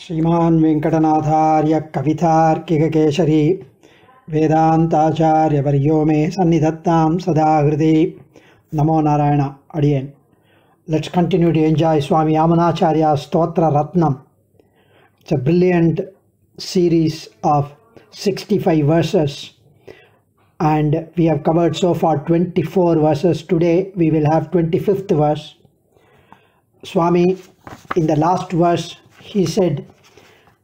श्रीमाकटनाथार्य कविताकिकेशरी वेदाताचार्यवर्यो मे सन्निधत्ता सदा हृदय नमो Narayana अड़ियन। Let's continue to enjoy Swami Yamunacharya Stotra Ratna it's a brilliant series of sixty five verses and we have covered so far twenty four verses today we will have twenty fifth verse Swami in the last verse he said,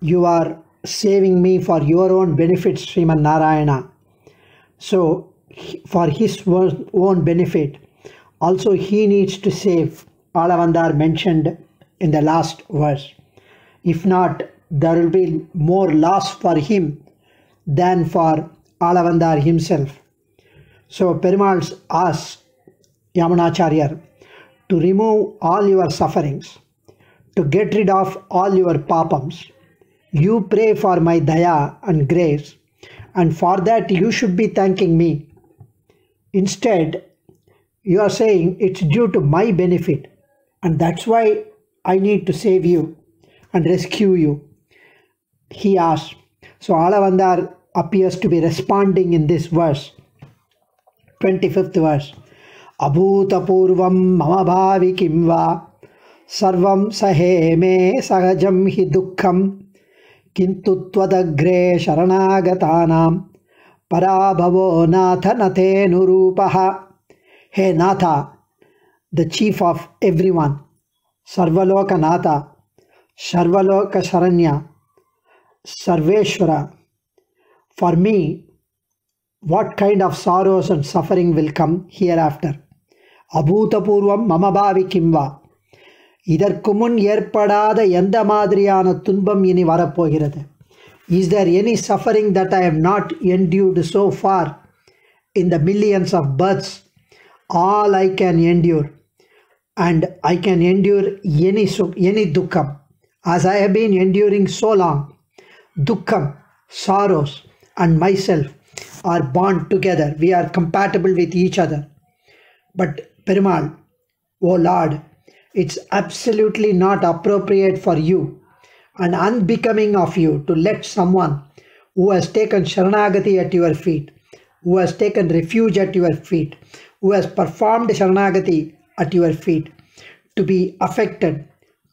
You are saving me for your own benefit, Sriman Narayana. So, for his own benefit, also he needs to save Alavandar mentioned in the last verse. If not, there will be more loss for him than for Alavandar himself. So Perumal asks Yamunacharya to remove all your sufferings, to get rid of all your papams. You pray for my daya and grace, and for that you should be thanking me. Instead, you are saying it's due to my benefit, and that's why I need to save you and rescue you. He asks. So Alavandar appears to be responding in this verse. 25th verse अभूतपूर्वं मम भावि किं वा सर्व सहे मे सहजम हि दुखम। किंतु तदग्रे शरणागता पराभव नाथ नते नुरूप हे नाथ the chief of every one सर्वोकनाथ सर्वोकशरण्य Sarveshwar for me what kind of sorrows and suffering will come here after अभूतपूर्व मम भावी किंवा இதற்கு முன் ஏற்படாத எந்த மாதிரியான துன்பம் இனி வரப்போகிறது is there any suffering that I have not endured so far in the millions of births all I can endure and I can endure any su- any dukkam as I have been enduring so long dukkam sorrows and myself are bound together we are compatible with each other but Perumal, O Lord, it's absolutely not appropriate for you and unbecoming of you to let someone who has taken Sharanagati at your feet, who has taken refuge at your feet, who has performed Sharanagati at your feet, to be affected,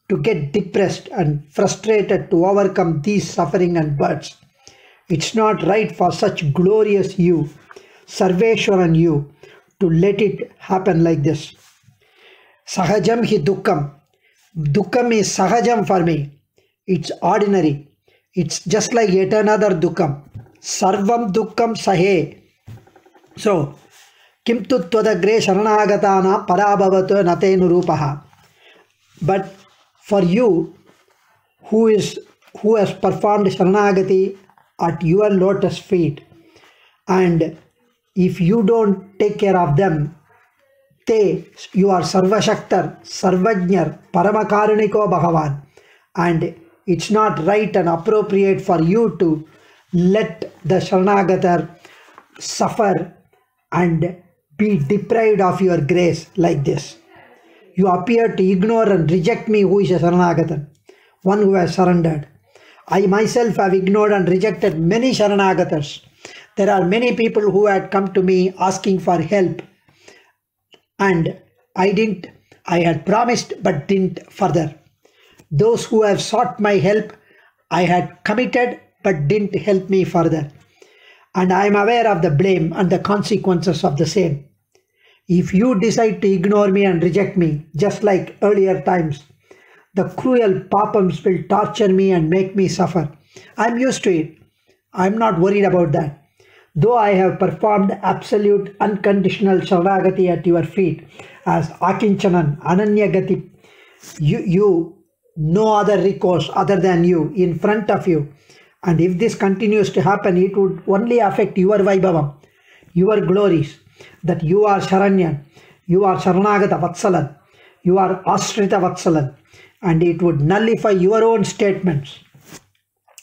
to get depressed and frustrated to overcome these suffering and births. It's not right for such glorious you, Sarveshwaran you, to let it happen like this. सहजम ही दुखम दुखम is सहजम for me it's ordinary it's just like yet another दुखम सर्व दुखम सहे सो किंतु तदग्रे शरणागता न पराभवत न तेन रूप but for you who is who has performed शरणागति at your lotus feet and if you don't take care of them you are sarvashaktar sarvajñar paramakaruniko bhagavan and it's not right and appropriate for you to let the sharanagatar suffer and be deprived of your grace like this you appear to ignore and reject me who is a Saranagatan, one who has surrendered. I myself have ignored and rejected many Sharanagatas. There are many people who had come to me asking for help, and I didn't, I had promised but didn't further. Those who have sought my help, I had committed but didn't help me further. And I am aware of the blame and the consequences of the same. If you decide to ignore me and reject me, just like earlier times, the cruel papams will torture me and make me suffer. I'm used to it. I'm not worried about that. Though I have performed absolute unconditional Sharanagati at your feet as Akinchanan, Ananyagati, you, you, no other recourse other than you in front of you. And if this continues to happen, it would only affect your Vaibhavam, your glories, that you are Sharanyan, you are Sharanagata Vatsalan, you are Ashrita Vatsalan, and it would nullify your own statements.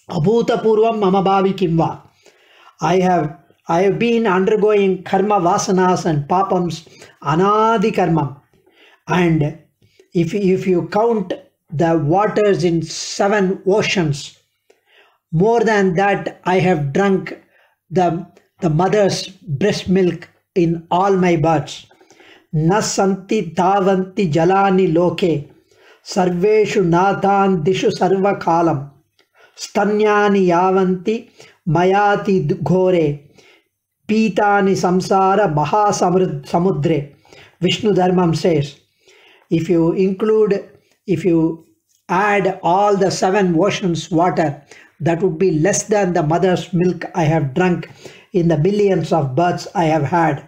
Abhuta Abhutapurvam mama bhavi kimva. I have I have been undergoing karma vasanas and papams anadi karma. And if, if you count the waters in seven oceans. More than that, I have drunk the, the mother's breast milk in all my births. Tavanti jalani loke nathan dishu sarva kalam stanyani yavanti mayati ghore पीतानि संसार विष्णु धर्म से if you include if you add all the seven oceans water that would be less than the mother's milk I have drunk in the millions of births I have had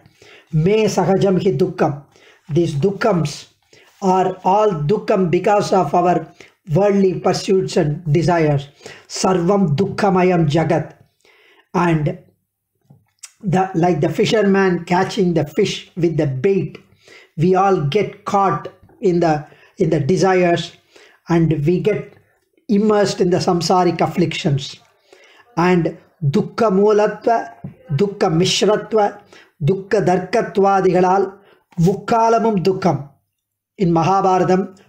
मे सहजम हि दुखम this दुखम्स are all दुखम because of our worldly pursuits and desires. Sarvam dukkhamayam jagat. And the, like the fisherman catching the fish with the bait, we all get caught in the in the desires and we get immersed in the samsaric afflictions. And dukkha moolatva dukkha mishratva dukkha darkatvadighalal mukkalamum dukkam. In mahabharatam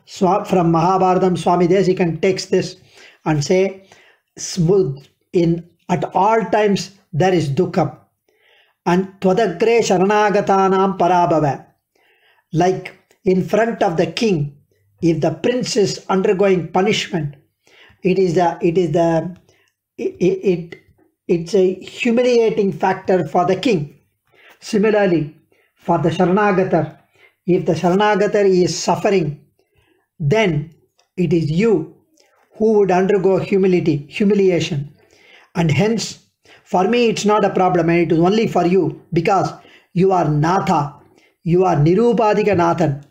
from mahabharatam swami desikan takes this and say in at all times there is dukkam and twadagre sharanagatanam parabhava like in front of the king if the prince is undergoing punishment it is the it is the it, it it's a humiliating factor for the king. Similarly for the sharanagatar if the sharanagatar is suffering then it is you who would undergo humility humiliation. And hence for me it's not a problem and it is only for you because you are natha you are nirupadika nathan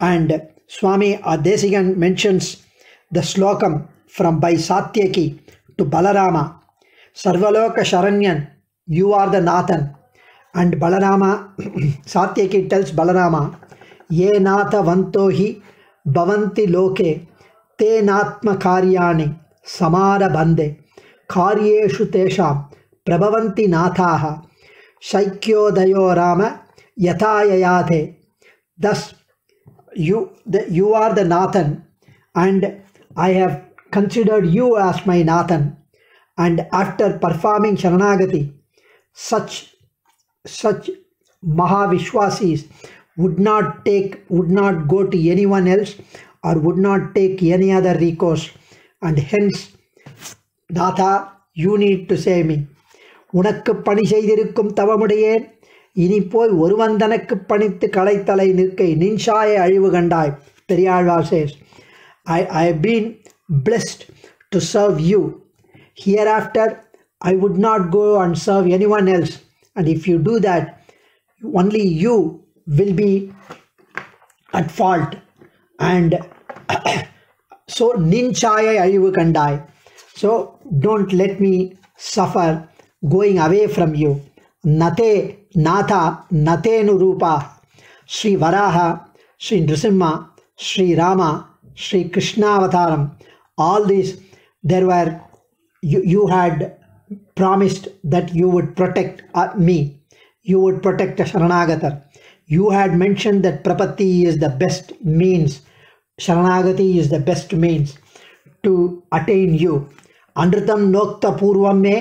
and Swami Adesigan mentions the slokam from by Satyaki to Balarama. Sarvaloka Sharanyan, you are the Nathan. And Balarama, Satyaki tells Balarama, Ye Natha Vantohi Bhavanti Loke Te Natma Karyani Samara Bande कार्यु तेषा प्रभवन्ति नाथाः। शैक्योदयो राम, यथाययाते। Thus, you, the, you are the नाथन् and I have considered you as my Nathan. And after performing शरणागति such such महाविश्वासी would not take would not go to anyone else or would not take any other recourse and hence Dada you need to save உனக்கு பணி செய்திருக்கும் தவமுடையேன். இனி போய் ஒருவன் தனக்கு பணித்து களைத்தலை நிற்கை. நின்ஷாய அழிவு கண்டாய் Periyalvar says. I I been blessed to serve you here after I would not go and serve any one else and if you do that only you will be at fault and so நின்ஷாய அழிவு கண்டாய். So don't let me suffer going away from you. Nate Natha Natenu Rupa Sri Varaha Sri Nrisimha Sri Rama Sri Krishna Avataram all these there were you, you had promised that you would protect uh, me. You would protect Sharanagata you had mentioned that prapatti is the best means. Sharanagati is the best means to attain you. அனிருத்தம் நோக்த பூர்வம் மே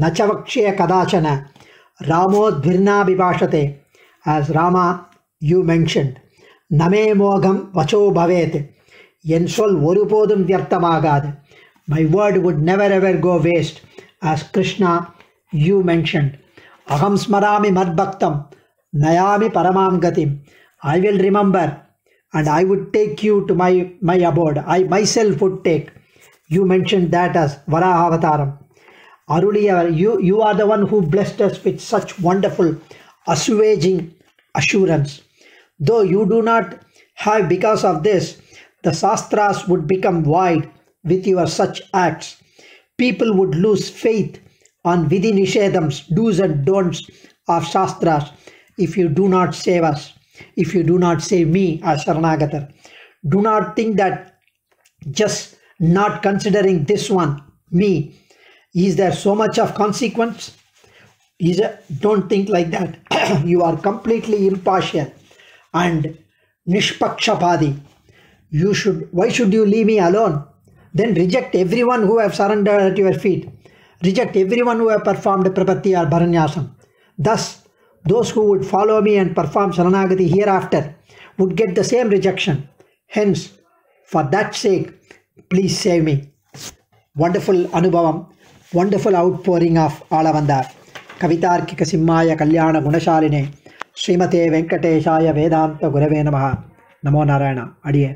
நச்சவக்ஷய கதாச்சன ராமோத்பிர்னாபிபாஷத்தே as Rama you mentioned நமே மோகம் வச்சோ பவேத். என் சொல் ஒருபோதும் வியர்த்தமாகாது. My word would never ever go waste as Krishna you mentioned அகம் ஸ்மராமி மத்பக்தம். நயாமி பரமாம் கதிம். I will remember and I would take you to my my abode I my self would take you mentioned that as varaha avataram aruliya you you are the one who blessed us with such wonderful assuaging assurance though you do not have because of this the sastras would become void with your such acts. People would lose faith on Vidhi Nishedams, do's and don'ts of Shastras if you do not save us, if you do not save me as Sharanagatar. Do not think that just not considering this one, me, is there so much of consequence? Is it, don't think like that. you are completely impartial and nishpakshapadi. You should, why should you leave me alone? Then reject everyone who have surrendered at your feet. Reject everyone who have performed Prapatti or Bharanyasam. Thus, those who would follow me and perform Saranagati hereafter would get the same rejection. Hence, for that sake, please save me wonderful அனுபவம் wonderful outpouring of Alavandar கவிதார்க்கிக சிம்மாய கல்யாண குணசாலினே ஸ்ரீமதே வெங்கடேஷாய வேதாந்த குரவே நமகா நமோ நாராயணா அடியே